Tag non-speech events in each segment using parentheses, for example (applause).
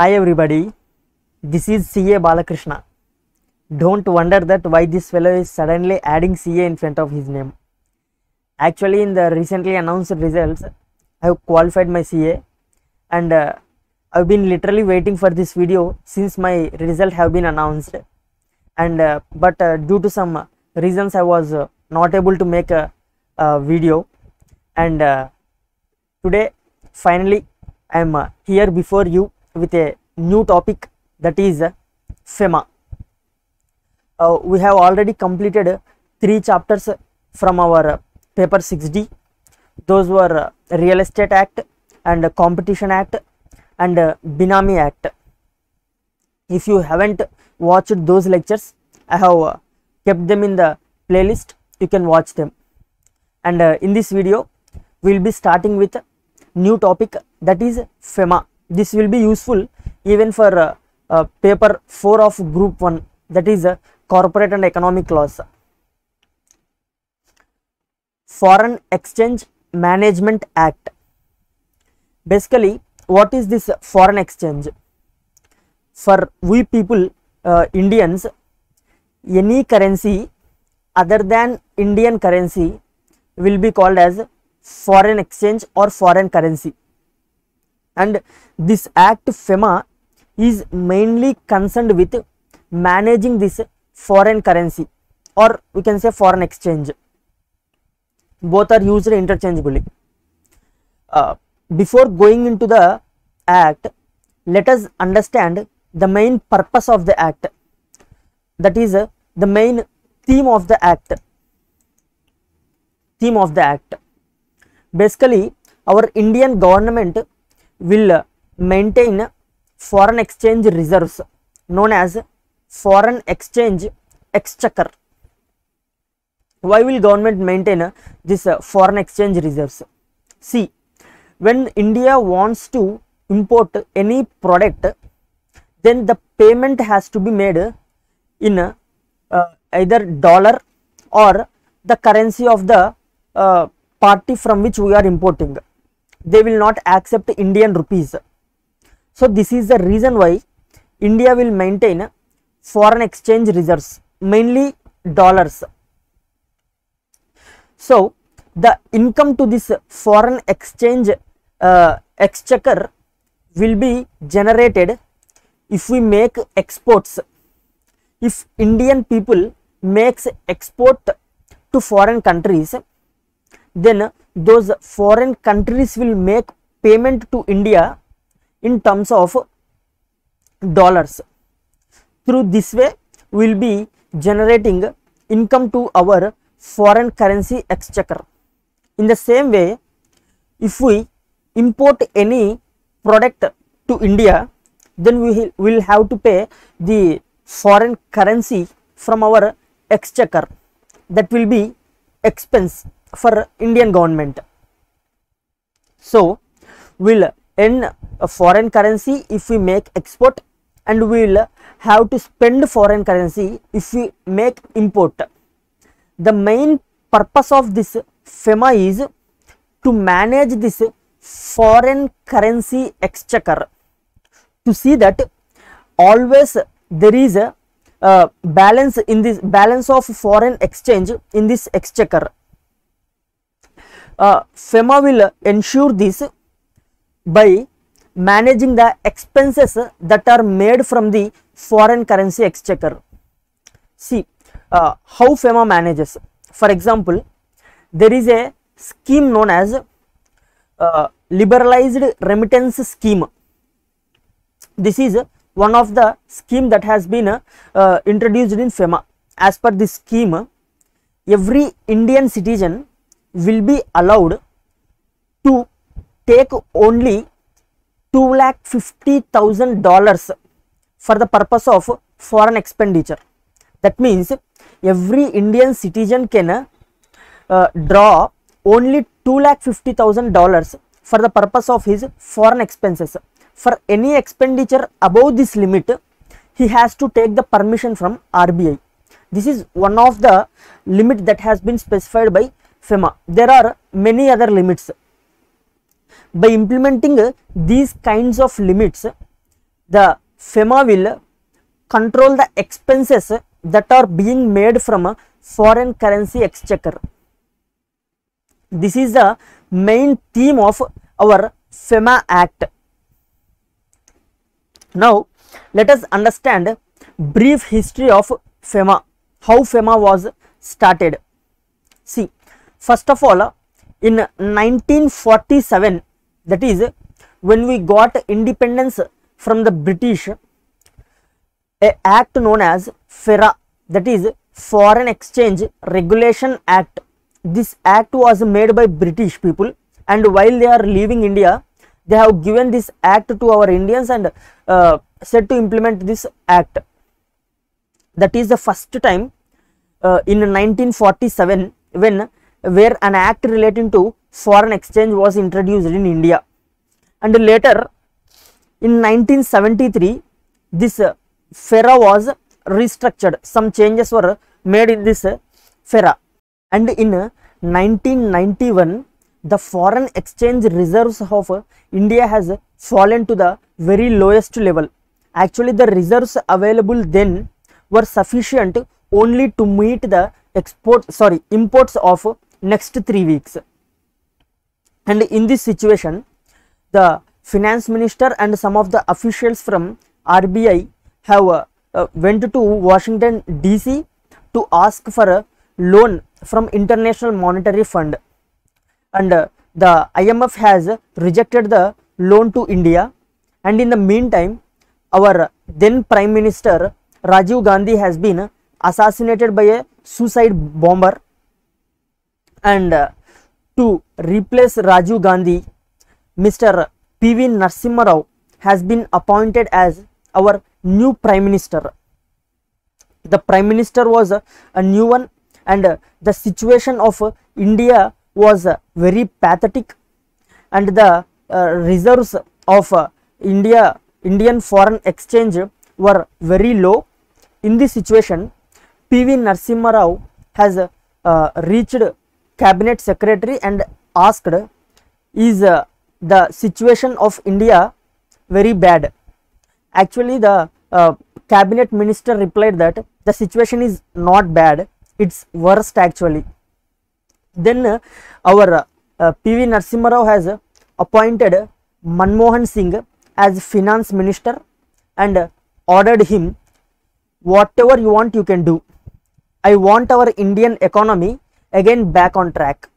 Hi everybody, this is CA Balakrishna. Don't wonder that why this fellow is suddenly adding CA in front of his name. Actually, in the recently announced results, I have qualified my CA and uh, I've been literally waiting for this video since my result have been announced. And uh, but uh, due to some reasons, I was uh, not able to make a, a video. And uh, today, finally, I am uh, here before you with a new topic that is uh, FEMA. Uh, we have already completed three chapters from our uh, paper 6D. Those were uh, Real Estate Act and Competition Act and Benami Act. If you haven't watched those lectures, I have kept them in the playlist. You can watch them. And in this video, we will be starting with new topic that is FEMA. This will be useful even for uh, uh, paper 4 of group 1 that is uh, corporate and economic laws. Foreign Exchange Management Act. Basically, what is this foreign exchange? For we people, uh, Indians, any currency other than Indian currency will be called as foreign exchange or foreign currency. And this act FEMA is mainly concerned with managing this foreign currency or we can say foreign exchange. Both are used interchangeably. Uh, before going into the act, let us understand the main purpose of the act. That is uh, the main theme of the act. Theme of the act. Basically, our Indian government will maintain foreign exchange reserves known as foreign exchange exchequer. Why will government maintain this foreign exchange reserves? See, when India wants to import any product, then the payment has to be made in uh, either dollar or the currency of the uh, party from which we are importing. They will not accept Indian rupees. So this is the reason why India will maintain foreign exchange reserves, mainly dollars. So the income to this foreign exchange uh, exchequer will be generated if we make exports. If Indian people makes export to foreign countries, then those foreign countries will make payment to India in terms of dollars. Through this way, we will be generating income to our foreign currency exchequer. In the same way, if we import any product to India, then we will have to pay the foreign currency from our exchequer. That will be expense for Indian government. So, we'll earn a foreign currency if we make export and will have to spend foreign currency if we make import. The main purpose of this FEMA is to manage this foreign currency exchequer to see that always there is a uh, balance in this balance of foreign exchange in this exchequer. Uh, FEMA will ensure this by managing the expenses that are made from the foreign currency exchequer. See uh, how FEMA manages. For example, there is a scheme known as uh, liberalized remittance scheme. This is one of the scheme that has been uh, introduced in FEMA. As per this scheme, every Indian citizen will be allowed to take only two lakh fifty thousand dollars for the purpose of foreign expenditure. That means every Indian citizen can uh, draw only two lakh fifty thousand dollars for the purpose of his foreign expenses. For any expenditure above this limit, he has to take the permission from RBI. This is one of the limit that has been specified by FEMA. There are many other limits. By implementing these kinds of limits, the FEMA will control the expenses that are being made from a foreign currency exchequer. This is the main theme of our FEMA Act. Now, let us understand brief history of FEMA, how FEMA was started. See, first of all, in 1947, that is when we got independence from the British, a act known as FERA, that is Foreign Exchange Regulation Act. This act was made by British people, and while they are leaving India, they have given this act to our Indians and uh, said to implement this act. That is the first time uh, in 1947 when where an act relating to foreign exchange was introduced in India. And later in 1973 this uh, FERA was restructured. Some changes were made in this uh, FERA. And in uh, 1991 the foreign exchange reserves of uh, India has fallen to the very lowest level. Actually the reserves available then were sufficient only to meet the export sorry imports of next 3 weeks. And in this situation the finance minister and some of the officials from RBI have uh, uh, went to Washington DC to ask for a loan from International Monetary Fund. And uh, the IMF has rejected the loan to India. And in the meantime our then prime minister Rajiv Gandhi has been assassinated by a suicide bomber and to replace Rajiv Gandhi Mr. PV Narasimha Rao has been appointed as our new prime minister the prime minister was a new one and the situation of India was very pathetic and the uh, reserves of India Indian foreign exchange were very low in this situation PV Narasimha Rao has uh, reached cabinet secretary and asked is uh, the situation of India very bad? Actually the uh, cabinet minister replied that the situation is not bad it's worst actually. Then uh, our uh, PV Narasimha Rao has appointed Manmohan Singh as finance minister and ordered him whatever you want you can do. I want our Indian economy again back on track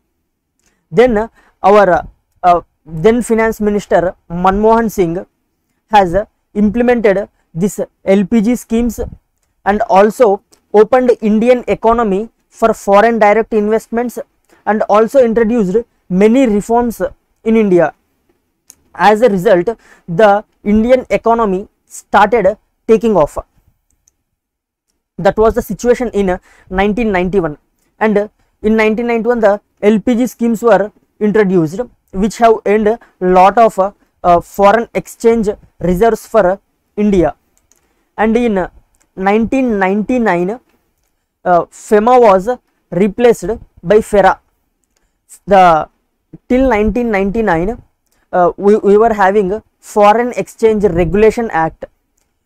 then our uh, then finance minister Manmohan Singh has implemented this LPG schemes and also opened Indian economy for foreign direct investments and also introduced many reforms in India. As a result, the Indian economy started taking off. That was the situation in 1991 and in 1991 the LPG schemes were introduced which have earned a lot of uh, foreign exchange reserves for India. And in 1999 uh, FEMA was replaced by FERA. The till 1999 uh, we, we were having foreign exchange regulation act.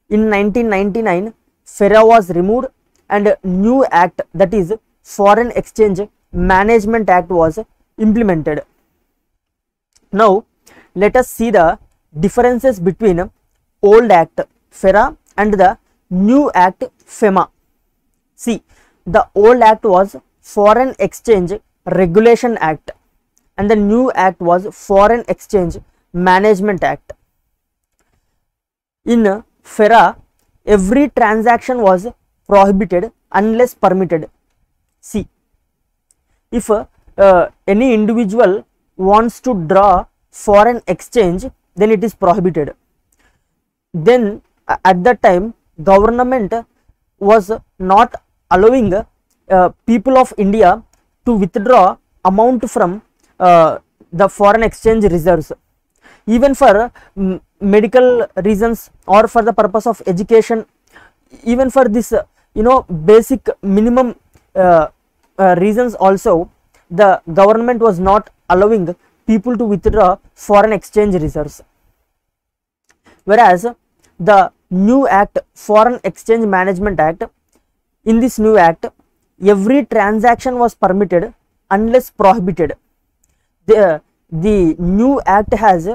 In 1999 FERA was removed and new act that is foreign exchange management act was implemented. Now let us see the differences between old act FERA and the new act FEMA. See the old act was foreign exchange regulation act and the new act was foreign exchange management act. In FERA every transaction was prohibited unless permitted see if uh, uh, any individual wants to draw foreign exchange then it is prohibited. Then uh, at that time government was not allowing uh, people of india to withdraw amount from uh, the foreign exchange reserves. Even for mm, medical reasons or for the purpose of education even for this you know basic minimum Uh, uh, reasons also the government was not allowing people to withdraw foreign exchange reserves. Whereas the new act foreign exchange management act in this new act every transaction was permitted unless prohibited. The uh, the new act has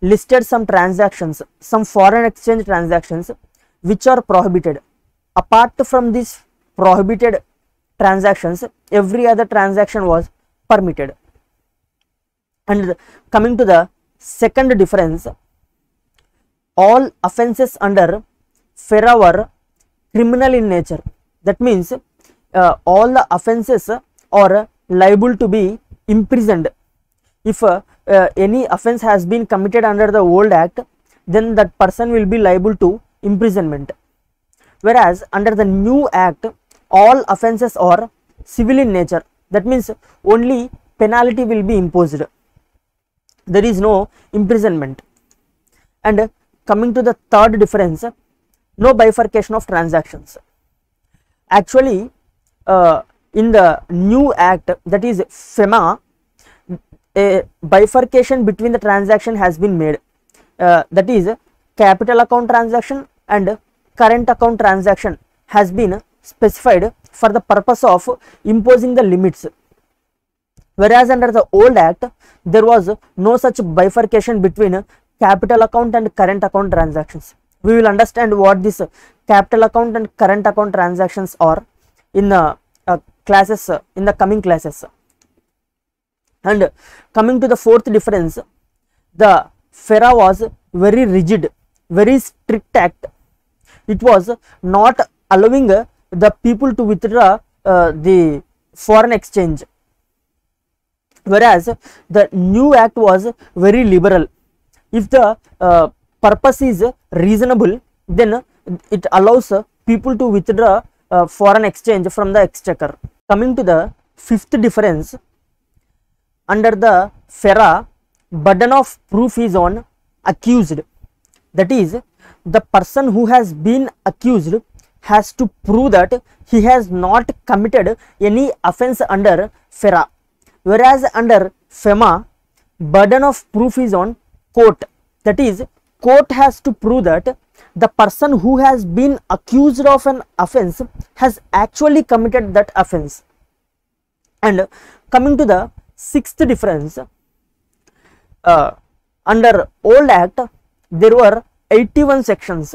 listed some transactions some foreign exchange transactions which are prohibited. Apart from these prohibited transactions every other transaction was permitted. And coming to the second difference all offenses under FERA were criminal in nature. That means uh, all the offenses are liable to be imprisoned. If uh, uh, any offense has been committed under the old act then that person will be liable to imprisonment. Whereas under the new act all offenses are civil in nature. That means only penalty will be imposed. There is no imprisonment. And coming to the third difference no bifurcation of transactions. Actually uh, in the new act that is FEMA a bifurcation between the transaction has been made. Uh, that is capital account transaction and current account transaction has been specified for the purpose of imposing the limits. Whereas under the old act there was no such bifurcation between capital account and current account transactions. We will understand what this capital account and current account transactions are in the uh, classes uh, in the coming classes. And coming to the fourth difference the FERA was very rigid very strict act. It was not allowing uh, the people to withdraw uh, the foreign exchange. Whereas the new act was very liberal. If the uh, purpose is reasonable then it allows people to withdraw uh, foreign exchange from the exchequer. Coming to the fifth difference under the FERA burden of proof is on accused. That is the person who has been accused has to prove that he has not committed any offense under FERA whereas under FEMA burden of proof is on court. That is court has to prove that the person who has been accused of an offense has actually committed that offense. And coming to the sixth difference uh, under old act there were 81 sections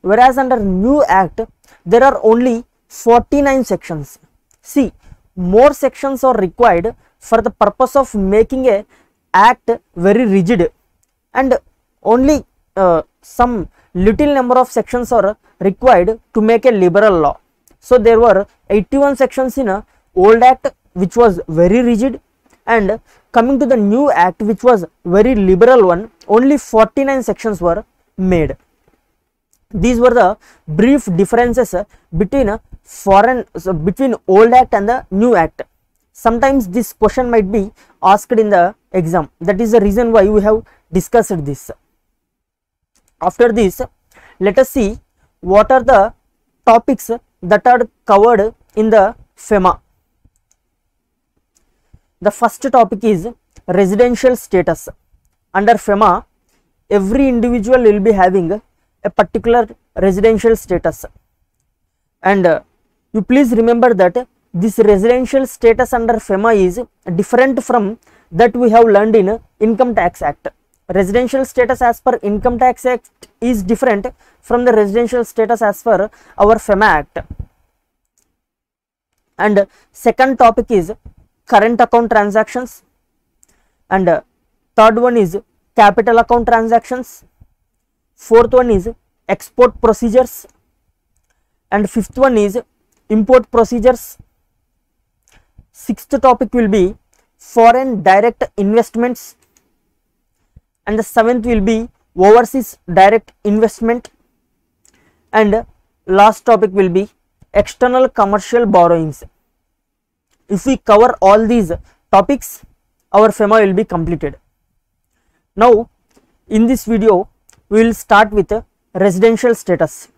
whereas under new act there are only 49 sections. See more sections are required for the purpose of making a act very rigid. And only uh, some little number of sections are required to make a liberal law. So there were 81 sections in a old act which was very rigid. And coming to the new act which was very liberal one only 49 sections were made these were the brief differences between foreign so between old act and the new act. Sometimes this question might be asked in the exam. That is the reason why we have discussed this. After this let us see what are the topics that are covered in the FEMA. The first topic is residential status. Under FEMA every individual will be having a particular residential status. And uh, you please remember that this residential status under FEMA is different from that we have learned in income tax act. Residential status as per income tax act is different from the residential status as per our FEMA act. And second topic is current account transactions. And uh, third one is capital account transactions fourth one is export procedures. And fifth one is import procedures. Sixth topic will be foreign direct investments. And the seventh will be overseas direct investment. And last topic will be external commercial borrowings. If we cover all these topics our FEMA will be completed. Now in this video we will start with residential status.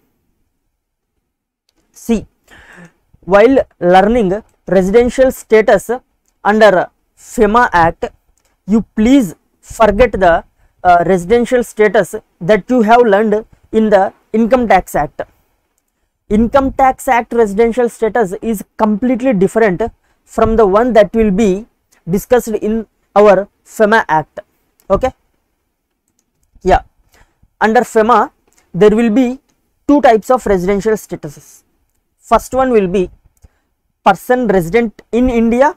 See while learning residential status under FEMA act you please forget the uh, residential status that you have learned in the income tax act. Income tax act residential status is completely different from the one that will be discussed in our fema act. Okay? Yeah under fema there will be two types of residential statuses. First one will be person resident in india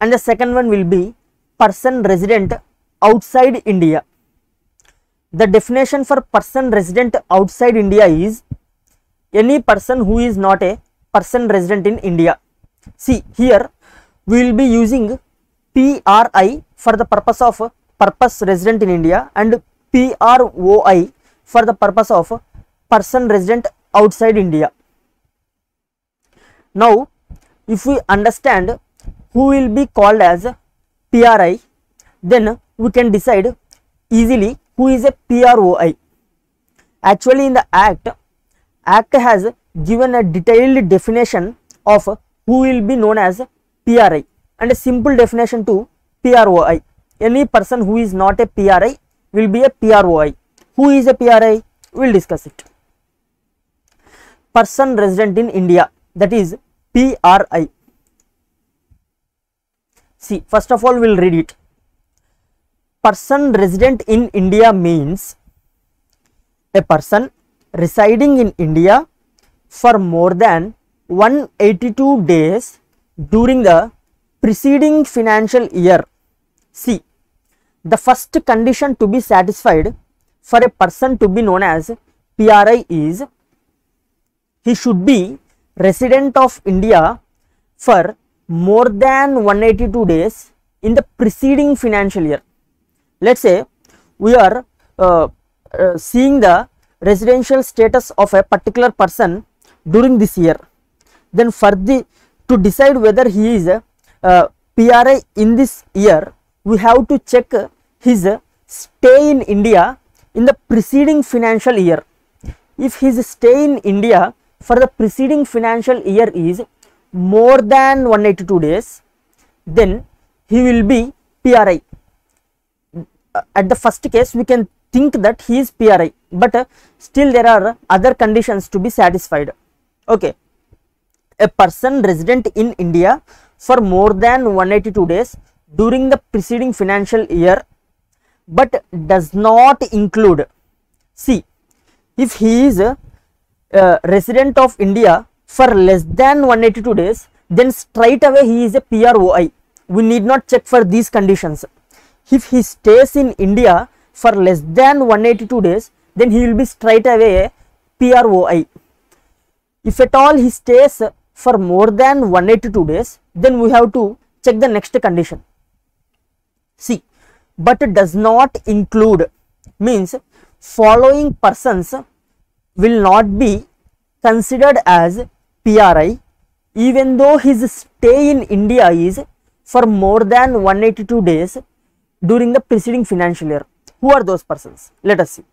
and the second one will be person resident outside india. The definition for person resident outside india is any person who is not a person resident in india. See here we will be using pri for the purpose of purpose resident in india and proi for the purpose of person resident outside india. Now if we understand who will be called as pri then we can decide easily who is a proi actually in the act act has given a detailed definition of who will be known as pri and a simple definition to proi any person who is not a pri will be a proi who is a pri we'll discuss it. Person resident in india that is pri see first of all we'll read it. Person resident in india means a person residing in India for more than 182 days during the preceding financial year. See, the first condition to be satisfied for a person to be known as PRI is he should be resident of India for more than 182 days in the preceding financial year. Let's say we are uh, uh, seeing the residential status of a particular person during this year then for the to decide whether he is a uh, PRI in this year we have to check his stay in India in the preceding financial year. If his stay in India for the preceding financial year is more than 182 days then he will be PRI at the first case we can think that he is PRI but uh, still there are other conditions to be satisfied. Okay. A person resident in India for more than 182 days during the preceding financial year but does not include see if he is a, resident of India for less than 182 days then straight away he is a PROI we need not check for these conditions if he stays in India for less than 182 days then he will be straight away a PROI. If at all he stays for more than 182 days then we have to check the next condition. See but does not include means following persons will not be considered as PRI even though his stay in India is for more than 182 days during the preceding financial year. Who are those persons? Let us see.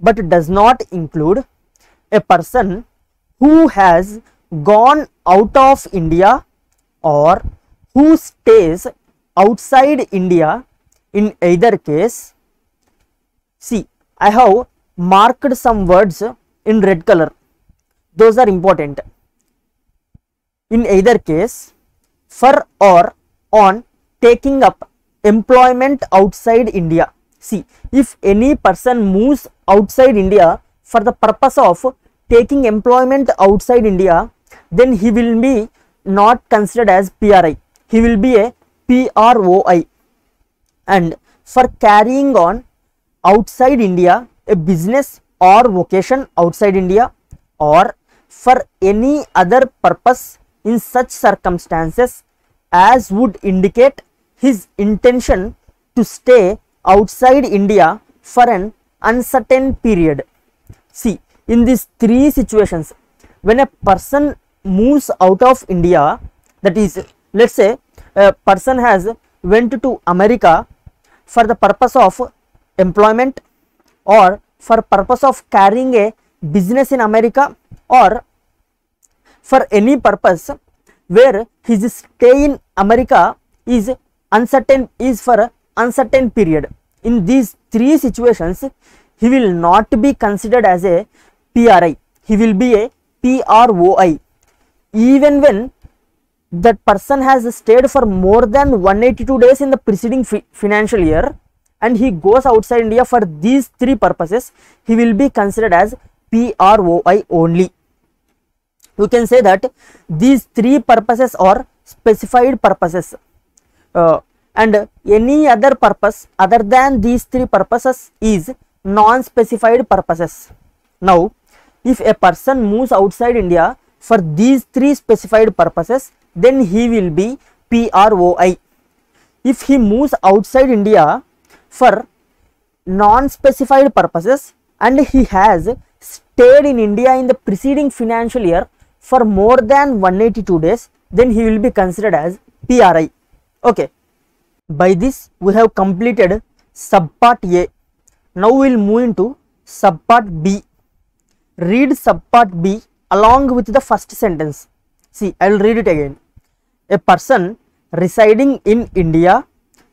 But it does not include a person who has gone out of India or who stays outside India in either case. See, I have marked some words in red color. Those are important. In either case, for or on taking up employment outside India. See, if any person moves outside India for the purpose of taking employment outside India, then he will be not considered as PRI. He will be a PROI. And for carrying on outside India a business or vocation outside India or for any other purpose in such circumstances as would indicate his intention to stay outside India for an uncertain period. See, in these three situations, when a person moves out of India, that is, let's say a person has went to America for the purpose of employment or for purpose of carrying a business in America or for any purpose where his stay in America is uncertain is for uncertain period. In these three situations, he will not be considered as a PRI. He will be a PROI. Even when that person has stayed for more than 182 days in the preceding fi financial year and he goes outside India for these three purposes, he will be considered as PROI only. You can say that these three purposes are specified purposes uh, and any other purpose other than these three purposes is non-specified purposes. Now, if a person moves outside India for these three specified purposes, then he will be PROI. If he moves outside India for non-specified purposes and he has stayed in India in the preceding financial year for more than 182 days, then he will be considered as PRI. Okay. By this, we have completed subpart A. Now we will move into subpart B. Read subpart B along with the first sentence. See, I will read it again. A person residing in India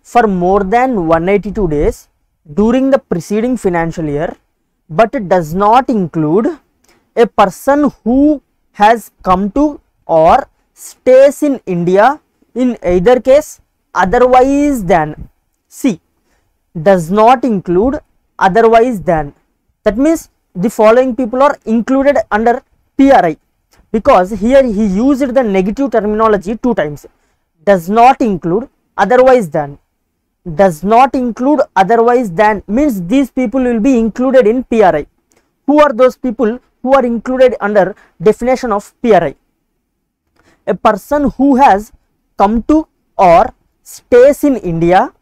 for more than 182 days during the preceding financial year but it does not include a person who has come to or stays in India in either case otherwise than C does not include otherwise than. That means the following people are included under PRI because here he used the negative terminology two times does not include otherwise than does not include otherwise than means these people will be included in PRI. Who are those people who are included under definition of PRI? A person who has come to or stays in India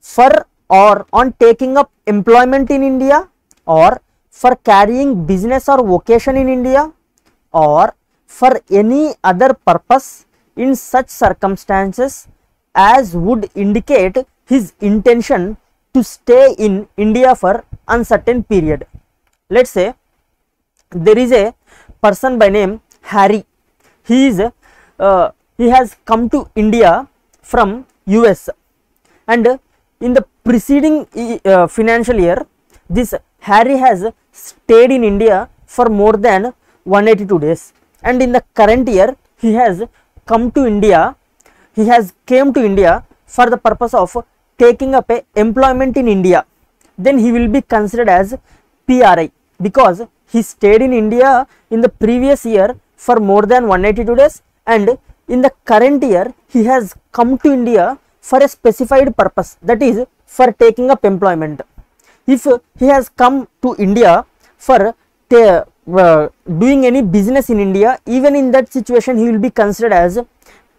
for or on taking up employment in India or for carrying business or vocation in India or for any other purpose in such circumstances as would indicate his intention to stay in India for uncertain period. Let's say there is a person by name Harry. He is uh, he has come to India from US and in the preceding uh, financial year this Harry has stayed in India for more than 182 days and in the current year he has come to India. He has came to India for the purpose of taking up a employment in India. Then he will be considered as PRI because he stayed in India in the previous year for more than 182 days. And in the current year he has come to India for a specified purpose that is for taking up employment. If he has come to India for uh, doing any business in India even in that situation he will be considered as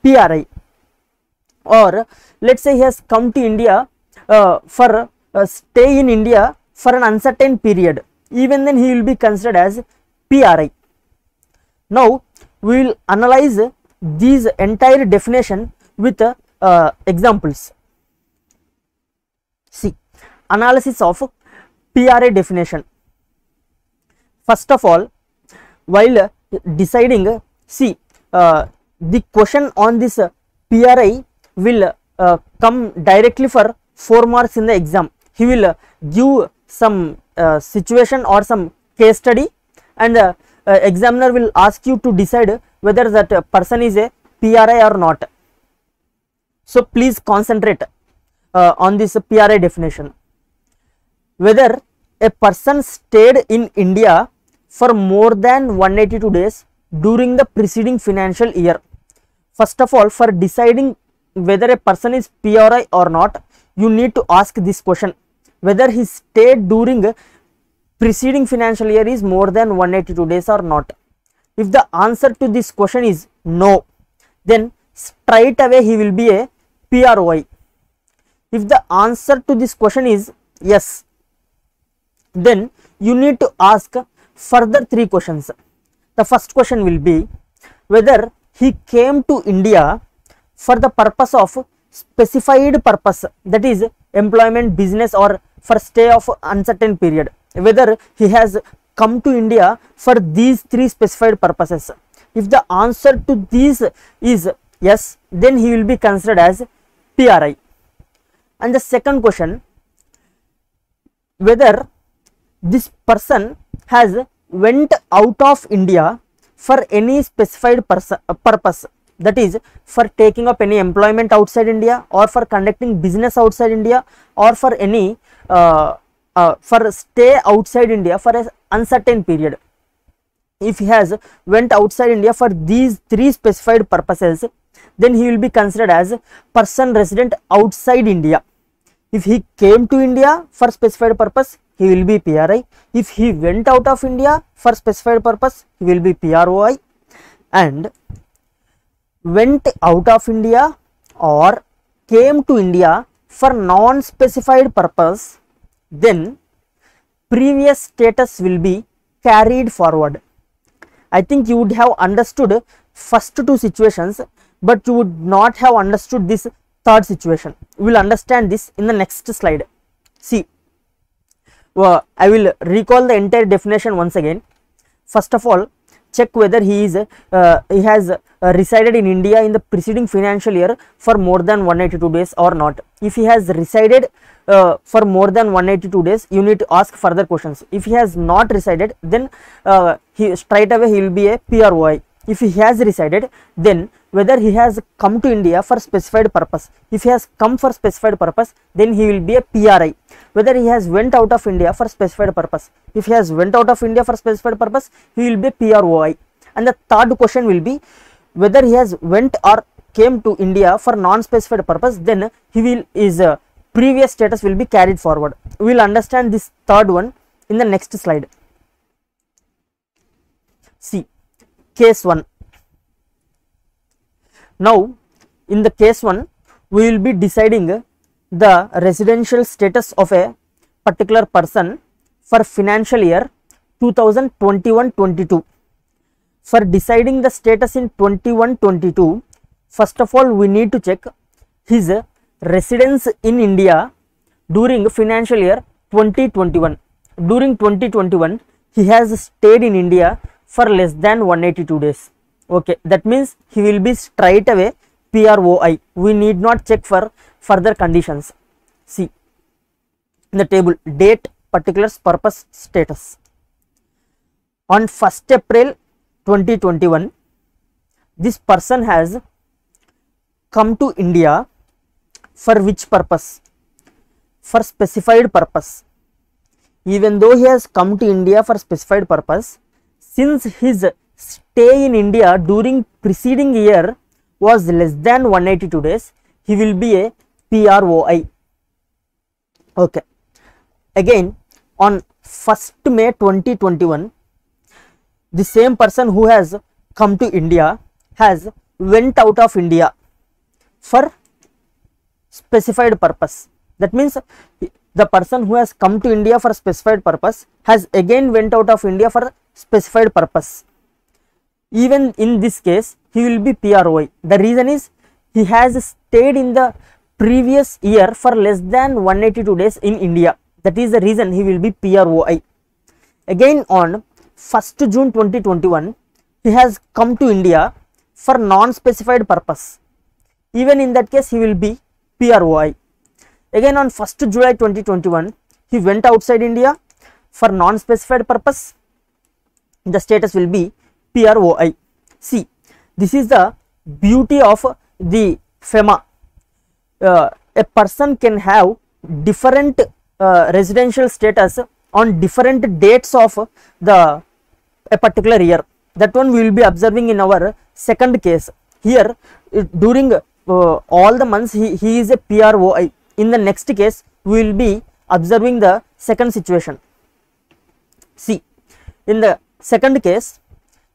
PRI or let us say he has come to India uh, for uh, stay in India for an uncertain period even then he will be considered as PRI. Now we will analyze these entire definition with uh, examples. See analysis of PRI definition. First of all while deciding see uh, the question on this PRI will uh, come directly for 4 marks in the exam. He will uh, give some uh, situation or some case study and uh, uh, examiner will ask you to decide whether that person is a PRI or not. So, please concentrate on this PRI definition. Whether a person stayed in India for more than 182 days during the preceding financial year. First of all, for deciding whether a person is PRI or not, you need to ask this question whether he stayed during preceding financial year is more than 182 days or not. If the answer to this question is no, then straight away he will be a PROI. If the answer to this question is yes, then you need to ask further three questions. The first question will be whether he came to India for the purpose of specified purpose that is employment, business or for stay of uncertain period whether he has come to India for these three specified purposes. If the answer to these is yes, then he will be considered as PRI. And the second question, whether this person has went out of India for any specified uh, purpose. That is for taking up any employment outside India or for conducting business outside India or for any uh, uh, for stay outside India for a uncertain period. If he has went outside India for these three specified purposes then he will be considered as person resident outside India. If he came to India for specified purpose he will be PRI if he went out of India for specified purpose he will be PROI and went out of India or came to India for non-specified purpose then previous status will be carried forward. I think you would have understood first two situations but you would not have understood this third situation. We will understand this in the next slide. See uh, I will recall the entire definition once again. First of all check whether he is uh, he has uh, resided in India in the preceding financial year for more than 182 days or not. If he has resided uh, for more than 182 days you need to ask further questions. If he has not resided then uh, he straight away he will be a PROI if he has resided then whether he has come to India for specified purpose. If he has come for specified purpose then he will be a PRI whether he has went out of India for specified purpose. If he has went out of India for specified purpose he will be PROI and the third question will be whether he has went or came to India for non-specified purpose then he will is uh, previous status will be carried forward. We will understand this third one in the next slide. See case 1 now in the case 1 we will be deciding the residential status of a particular person for financial year 2021-22 for deciding the status in 21-22 first of all we need to check his residence in India during financial year 2021 during 2021 he has stayed in India for less than 182 days. Okay that means he will be straight away PROI we need not check for further conditions. See in the table date particulars purpose status. On 1st April 2021 this person has come to India for which purpose? For specified purpose. Even though he has come to India for specified purpose since his stay in India during preceding year was less than 182 days he will be a PROI okay. Again on 1st May 2021 the same person who has come to India has went out of India for specified purpose. That means the person who has come to India for specified purpose has again went out of India for specified purpose. Even in this case he will be PROI the reason is he has stayed in the previous year for less than 182 days in India. That is the reason he will be PROI again on 1st June 2021 he has come to India for non-specified purpose. Even in that case he will be PROI again on 1st July 2021 he went outside India for non-specified purpose. The status will be PROI see this is the beauty of the FEMA uh, a person can have different uh, residential status on different dates of the a particular year. That one we will be observing in our second case. Here uh, during uh, all the months he, he is a PROI in the next case we will be observing the second situation. See in the second case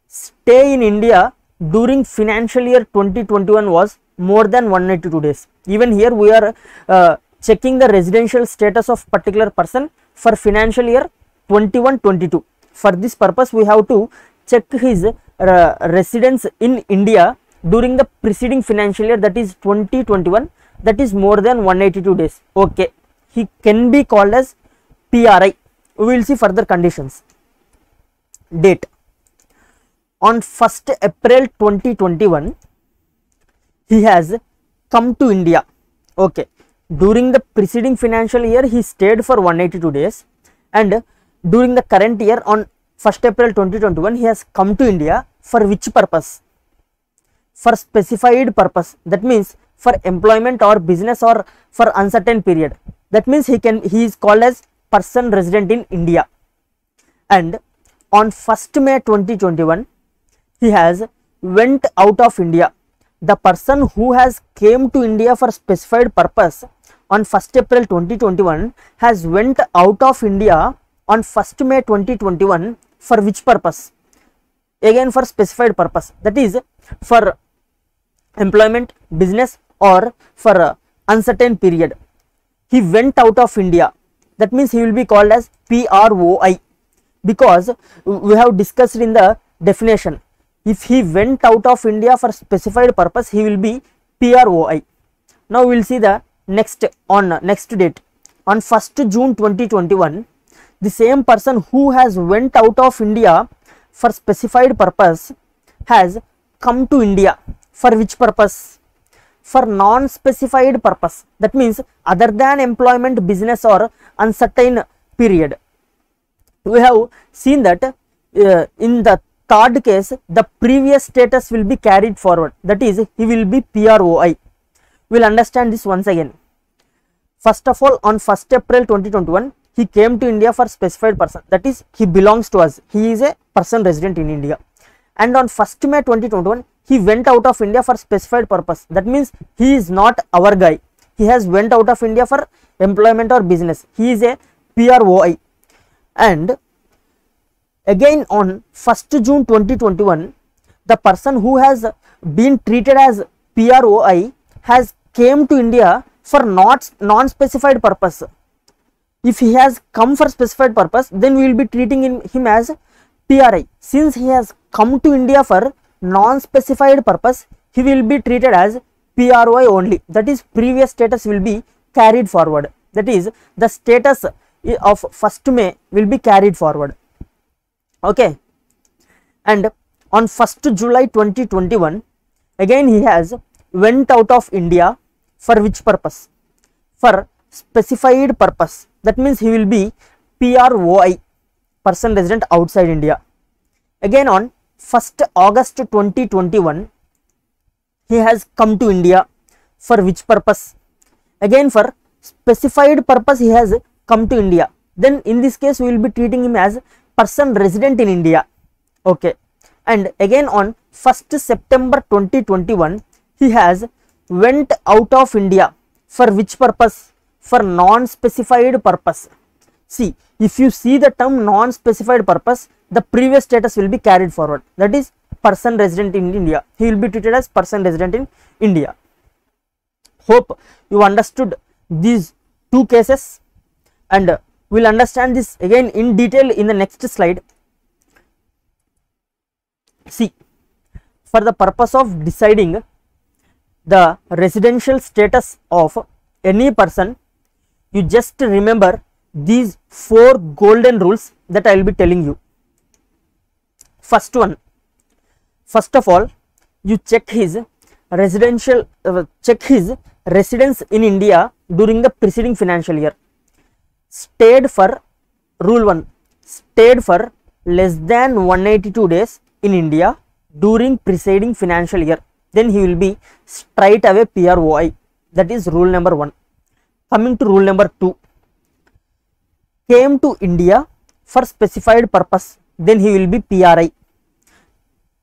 stay in India during financial year 2021 was more than 182 days. Even here we are uh, checking the residential status of particular person for financial year 21 22 for this purpose we have to check his uh, residence in India during the preceding financial year that is 2021 that is more than 182 days. Okay. He can be called as PRI we will see further conditions. Date. On 1st April 2021 he has come to India. Okay. During the preceding financial year he stayed for 182 days. And during the current year on 1st April 2021 he has come to India for which purpose? For specified purpose. That means for employment or business or for uncertain period. That means he can he is called as person resident in India. And on 1st May 2021 he has went out of India the person who has came to India for specified purpose on 1st April 2021 has went out of India on 1st May 2021 for which purpose? Again for specified purpose that is for employment, business or for uncertain period. He went out of India that means he will be called as PROI because we have discussed in the definition if he went out of India for specified purpose he will be PROI. Now we will see the next on next date. On 1st June 2021 the same person who has went out of India for specified purpose has come to India. For which purpose? For non-specified purpose. That means other than employment business or uncertain period. We have seen that uh, in the third case the previous status will be carried forward. That is he will be PROI we will understand this once again. First of all on 1st April 2021 he came to India for specified person. That is he belongs to us. He is a person resident in India. And on 1st May 2021 he went out of India for specified purpose. That means he is not our guy. He has went out of India for employment or business. He is a PROI and again on 1st June 2021 the person who has been treated as PROI has came to India for not non-specified purpose. If he has come for specified purpose then we will be treating him, as PRI since he has come to India for non-specified purpose he will be treated as PROI only. That is previous status will be carried forward. That is the status of 1st May will be carried forward okay and on 1st July 2021 again he has went out of India for which purpose for specified purpose that means he will be PROI person resident outside India. Again on 1st August 2021 he has come to India for which purpose? Again for specified purpose he has come to India. Then in this case we will be treating him as person resident in India. Okay. And again on 1st September 2021 he has went out of India for which purpose? for non-specified purpose. See, if you see the term non-specified purpose, the previous status will be carried forward. That is person resident in India. He will be treated as person resident in India. Hope you understood these two cases and we will understand this again in detail in the next slide. See, for the purpose of deciding the residential status of any person you just remember these four golden rules that I will be telling you. First one, first of all, you check his residential, uh, check his residence in India during the preceding financial year. Stayed for, rule 1, stayed for less than 182 days in India during preceding financial year. Then he will be straight away PROI. That is rule number 1 coming to rule number 2 came to india for specified purpose then he will be pri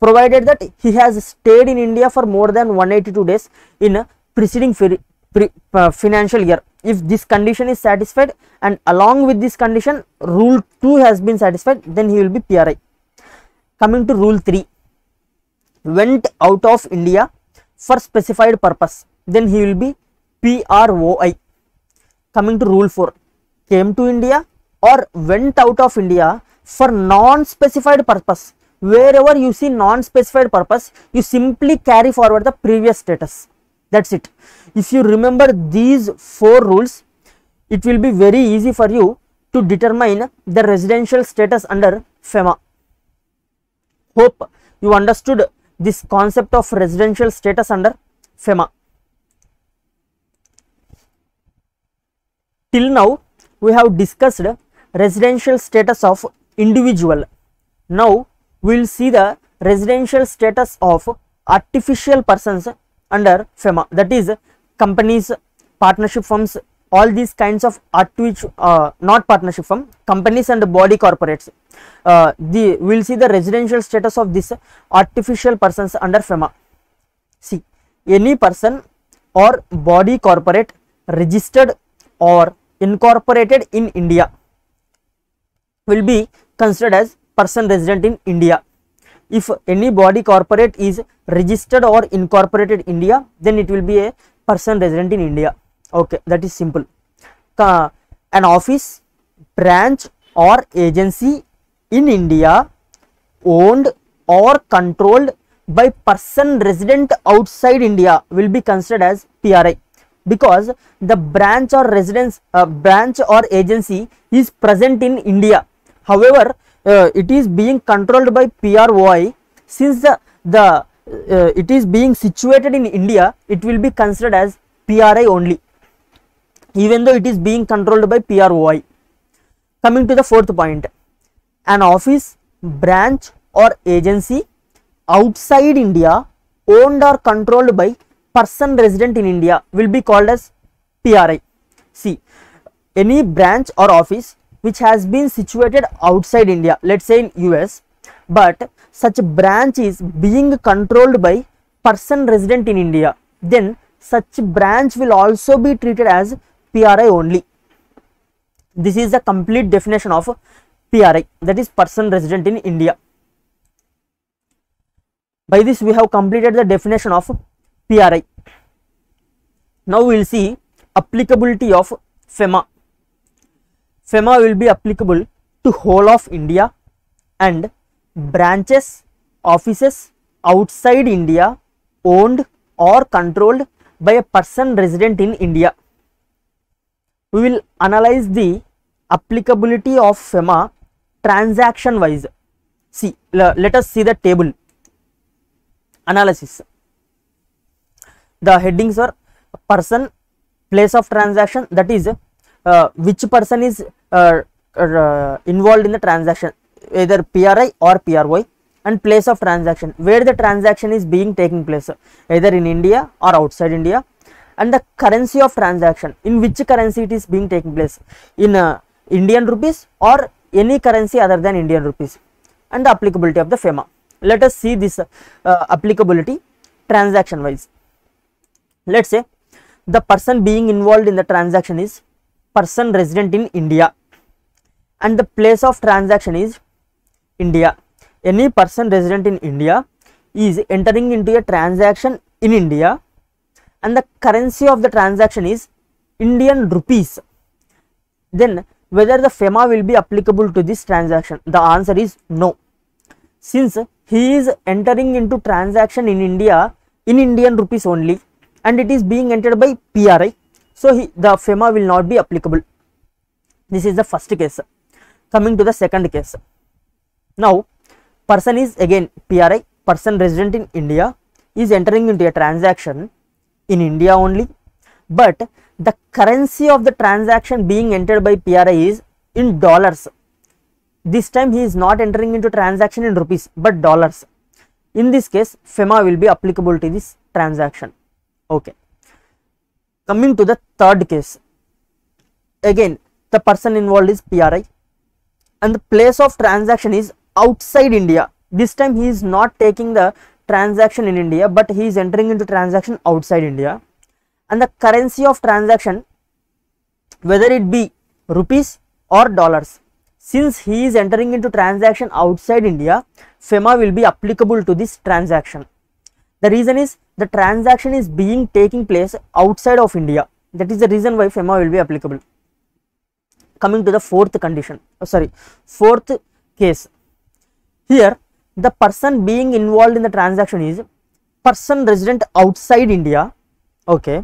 provided that he has stayed in india for more than 182 days in a preceding pre, Uh, financial year. If this condition is satisfied and along with this condition rule 2 has been satisfied then he will be pri coming to rule 3 went out of india for specified purpose then he will be proi coming to rule 4 came to India or went out of India for non-specified purpose. Wherever you see non-specified purpose you simply carry forward the previous status. That's it if you remember these four rules it will be very easy for you to determine the residential status under FEMA. Hope you understood this concept of residential status under FEMA. Till now we have discussed residential status of individual. Now we will see the residential status of artificial persons under FEMA. That is companies partnership firms all these kinds of artificial uh, not partnership firm companies and body corporates uh, the will see the residential status of this artificial persons under FEMA see any person or body corporate registered or incorporated in India will be considered as person resident in India. If any body corporate is registered or incorporated in India, then it will be a person resident in India. Okay, that is simple. An office, branch or agency in India owned or controlled by person resident outside India will be considered as PRI because the branch or residence uh, branch or agency is present in India. However, uh, it is being controlled by PROI since the the uh, it is being situated in India it will be considered as PRI only even though it is being controlled by PROI. Coming to the fourth point, an office, branch or agency outside India owned or controlled by person resident in India will be called as PRI. See, any branch or office which has been situated outside India, let's say in US, but such branch is being controlled by person resident in India, then such branch will also be treated as PRI only. This is the complete definition of PRI that is person resident in India. By this we have completed the definition of PRI. Now we will see applicability of FEMA. FEMA will be applicable to whole of India and branches, offices outside India owned or controlled by a person resident in India. We will analyze the applicability of FEMA transaction wise. See, let us see the table analysis. The headings are person, place of transaction that is uh, which person is uh, uh, involved in the transaction either PRI or PRY and place of transaction where the transaction is being taking place either in India or outside India and the currency of transaction in which currency it is being taking place in uh, Indian rupees or any currency other than Indian rupees and the applicability of the FEMA. Let us see this uh, applicability transaction wise. Let's say the person being involved in the transaction is person resident in India and the place of transaction is India. Any person resident in India is entering into a transaction in India and the currency of the transaction is Indian rupees. Then whether the FEMA will be applicable to this transaction? The answer is no. Since he is entering into transaction in India in Indian rupees only and it is being entered by PRI, so he, the FEMA will not be applicable. This is the first case. Coming to the second case. Now, person is again PRI, person resident in India is entering into a transaction in India only, but the currency of the transaction being entered by PRI is in dollars. This time he is not entering into transaction in rupees but dollars. In this case, FEMA will be applicable to this transaction. Okay. Coming to the third case. Again, the person involved is PRI and the place of transaction is outside India. This time he is not taking the transaction in India but he is entering into transaction outside India and the currency of transaction whether it be rupees or dollars since he is entering into transaction outside India FEMA will be applicable to this transaction. The reason is the transaction is being taking place outside of India that is the reason why FEMA will be applicable. Coming to the fourth condition oh, sorry fourth case here the person being involved in the transaction is person resident outside India okay?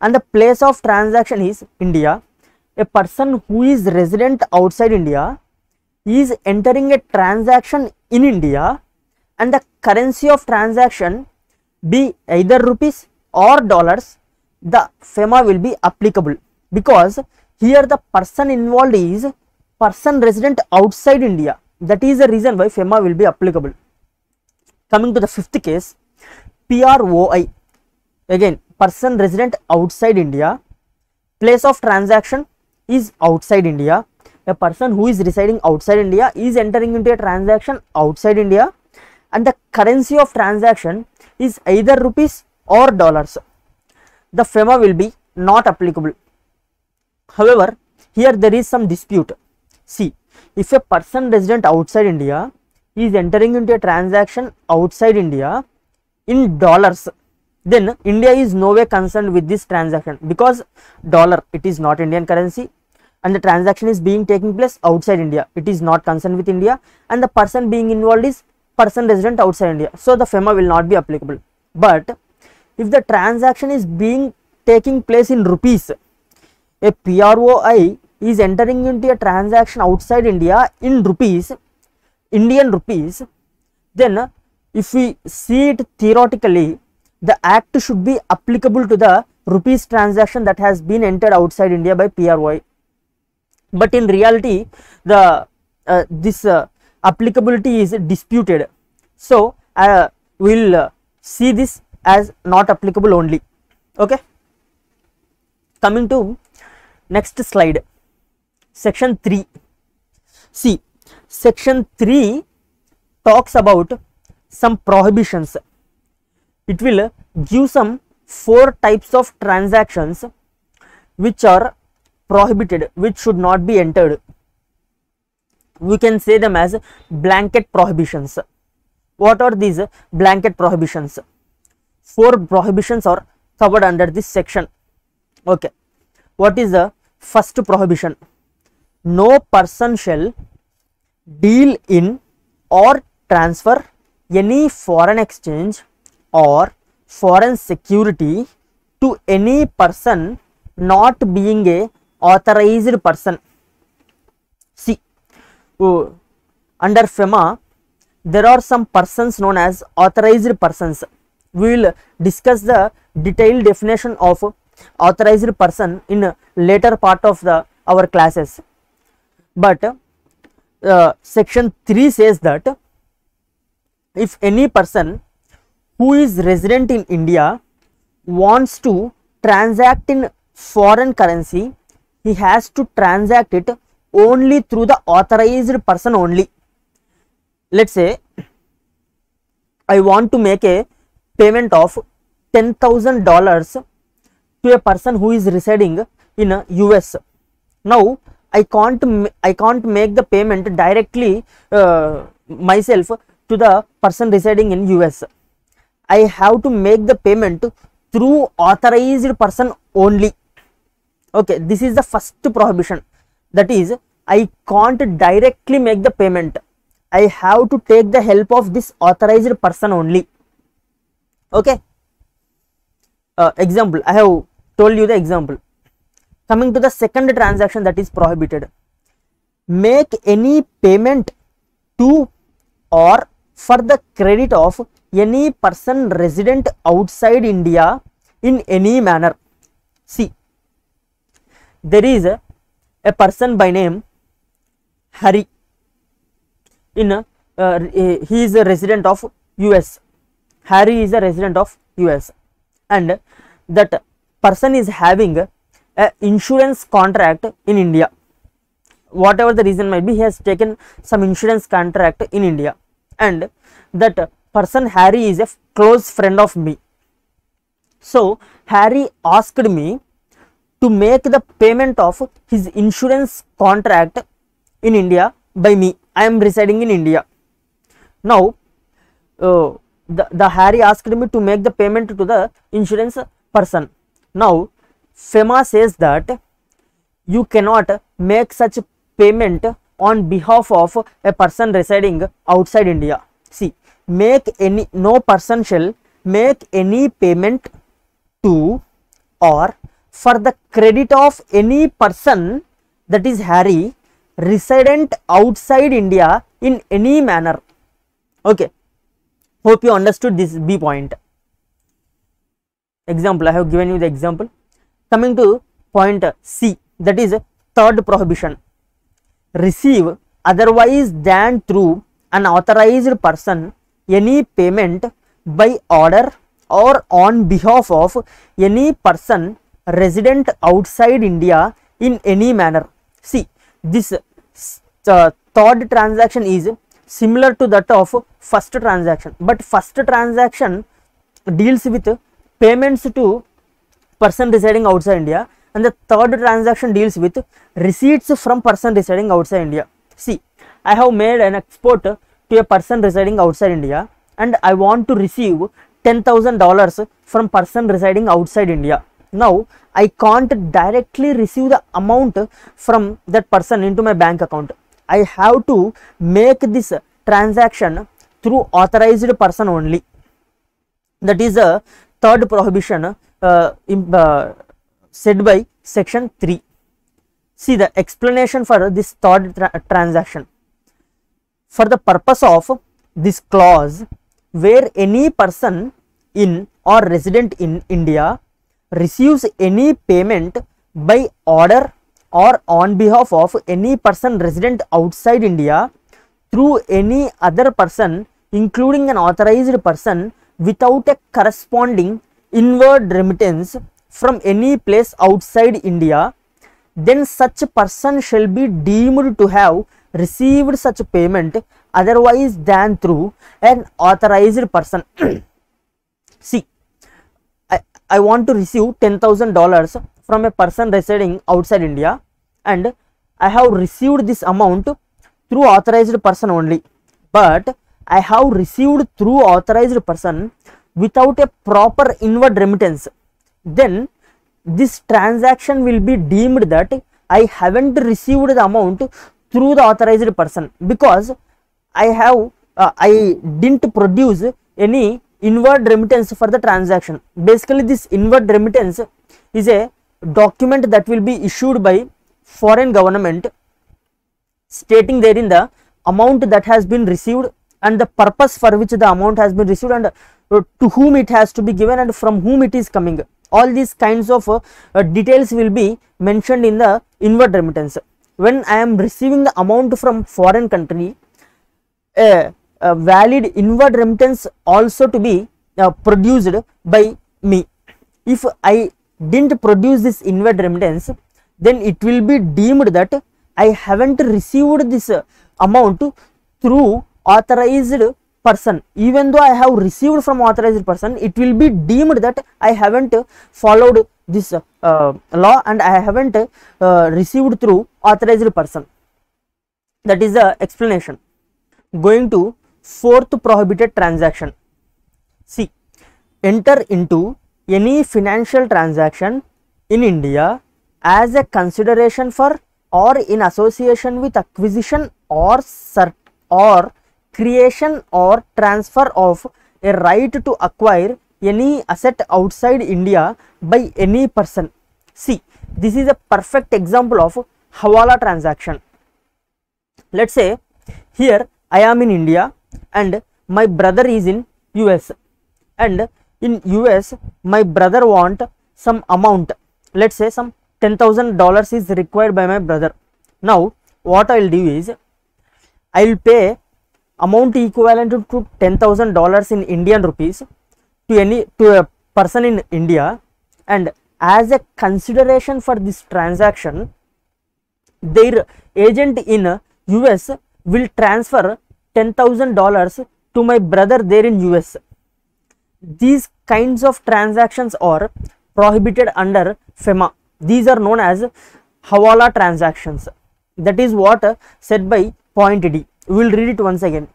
And the place of transaction is India. A person who is resident outside India is entering a transaction in India and the currency of transaction be either rupees or dollars the FEMA will be applicable. Because here the person involved is person resident outside India that is the reason why FEMA will be applicable. Coming to the fifth case, PROI. Again, person resident outside India. Place of transaction is outside India. A person who is residing outside India is entering into a transaction outside India and the currency of transaction is either rupees or dollars. The FEMA will be not applicable. However, here there is some dispute. See, if a person resident outside India is entering into a transaction outside India in dollars, then India is no way concerned with this transaction because dollar it is not Indian currency and the transaction is being taking place outside India. It is not concerned with India and the person being involved is person resident outside India. So the FEMA will not be applicable. But if the transaction is being taking place in rupees, a PROI is entering into a transaction outside India in rupees, Indian rupees, then if we see it theoretically, the act should be applicable to the rupees transaction that has been entered outside India by PROI. But in reality, the uh, this uh, applicability is disputed. So uh, we'll uh, see this as not applicable only. Okay. Coming to next slide section 3 see section 3 talks about some prohibitions. It will give some four types of transactions which are prohibited which should not be entered. We can say them as blanket prohibitions. What are these blanket prohibitions? Four prohibitions are covered under this section. Okay. What is the first prohibition no person shall deal in or transfer any foreign exchange or foreign security to any person not being a authorise person see under FEMA there are some person known as authorise person we will discuss the detail definition of authorise person in later part of the our classes but uh, section 3 says that if any person who is resident in india wants to transact in foreign currency he has to transact it only through the authorized person only. Let's say i want to make a payment of $10000 to a person who is residing in us now i can't i can't make the payment directly uh, myself to the person residing in us i have to make the payment through authorized person only. Okay this is the first prohibition. That is i can't directly make the payment. I have to take the help of this authorized person only. Okay? Uh, example i have told you the example coming to the second transaction that is prohibited. Make any payment to or for the credit of any person resident outside india in any manner. See there is a, person by name hari. In a, uh, he is a resident of us harry is a resident of us and that person is having a insurance contract in india. Whatever the reason might be he has taken some insurance contract in india. And that person harry is a close friend of me. So harry asked me to make the payment of his insurance contract in india by me. I am residing in india. Now uh, the, the harry asked me to make the payment to the insurance person. Now fema says that you cannot make such payment on behalf of a person residing outside india. See make any no person shall make any payment to or for the credit of any person that is harry resident outside india in any manner. Okay. Hope you understood this b point. Example i have given you the example coming to point c that is third prohibition receive otherwise than through an authorized person any payment by order or on behalf of any person resident outside India in any manner. See, this uh, third transaction is similar to that of first transaction, but first transaction deals with payments to person residing outside India and the third transaction deals with receipts from person residing outside India. See, I have made an export to a person residing outside India and I want to receive $10,000 from person residing outside India. Now, I can't directly receive the amount from that person into my bank account. I have to make this transaction through authorized person only. That is a third prohibition uh, in, uh, said by section 3. See the explanation for this third tra transaction. For the purpose of this clause, where any person in or resident in India receives any payment by order or on behalf of any person resident outside India through any other person including an authorized person without a corresponding inward remittance from any place outside India, then such person shall be deemed to have received such payment otherwise than through an authorized person. (clears throat) See, I, I want to receive $10,000 from a person residing outside India and I have received this amount through authorized person only. But I have received through authorized person without a proper inward remittance. Then this transaction will be deemed that I haven't received the amount through the authorized person because I have uh, I didn't produce any inward remittance for the transaction. Basically this inward remittance is a document that will be issued by foreign government stating therein the amount that has been received and the purpose for which the amount has been received and to whom it has to be given and from whom it is coming. All these kinds of uh, uh, details will be mentioned in the inward remittance. When i am receiving the amount from foreign country a, a valid inward remittance also to be uh, produced by me. If i didn't produce this inward remittance then it will be deemed that i haven't received this uh, amount through authorized person. Even though i have received from authorized person it will be deemed that i haven't followed this uh, law and i haven't uh, received through authorized person. That is the explanation. Going to fourth prohibited transaction. See enter into any financial transaction in india as a consideration for or in association with acquisition or or creation or transfer of a right to acquire any asset outside India by any person. See, this is a perfect example of Hawala transaction. Let's say here I am in India and my brother is in US and in US my brother want some amount let's say some $10,000 is required by my brother. Now what I will do is I will pay amount equivalent to $10,000 in Indian rupees to any to a person in India and as a consideration for this transaction their agent in US will transfer $10,000 to my brother there in US. These kinds of transactions are prohibited under FEMA. These are known as Hawala transactions. That is what said by point D we will read it once again.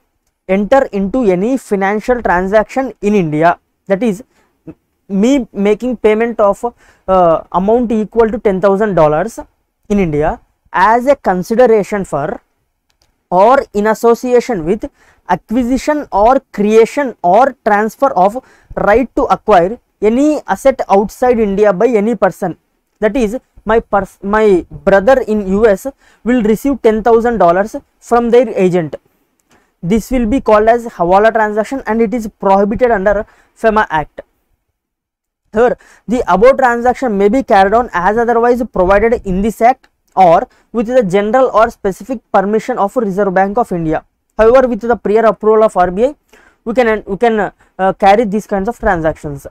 Enter into any financial transaction in india. That is me making payment of uh, amount equal to $10000 in india as a consideration for or in association with acquisition or creation or transfer of right to acquire any asset outside india by any person. That is my pers my brother in us will receive $10000 from their agent this will be called as hawala transaction and it is prohibited under fema act third the above transaction may be carried on as otherwise provided in this act or with the general or specific permission of Reserve Bank of India. However, with the prior approval of RBI, we can we can uh, carry these kinds of transactions.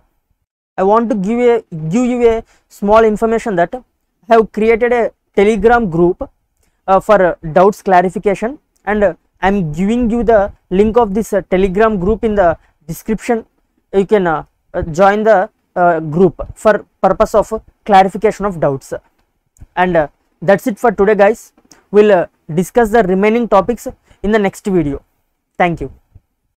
I want to give a give you a small information that have created a Telegram group uh, for uh, doubts clarification, and uh, I am giving you the link of this uh, Telegram group in the description. You can join the group for purpose of clarification of doubts. And that's it for today guys. We'll discuss the remaining topics in the next video. Thank you